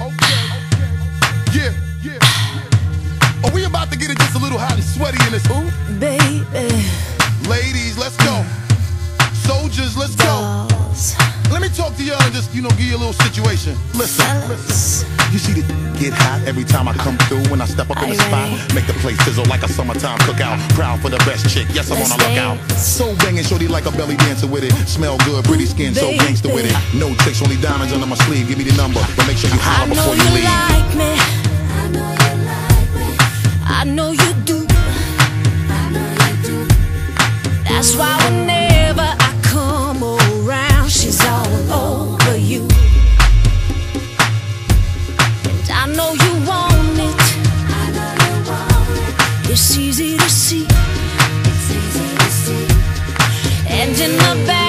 Okay. Yeah. Yeah. Are we about to get it just a little hot and sweaty in this hoop? Baby. Ladies, let's go. Soldiers, let's go. Let me talk to y'all and just, you know, give you a little situation. Listen, listen. You see the get hot every time I come through when I step up in the spot. Make the place sizzle like a summertime cookout. Proud for the best chick. Yes, I'm on the lookout. So banging, shorty like a belly dancer with it. Smell good, pretty skin, so gangster with it. No tricks, only diamonds under my sleeve. Give me the number, but make sure you holler before you leave. I know you like me. I know you do. That's why And I know you want it. It's easy to see. And in the back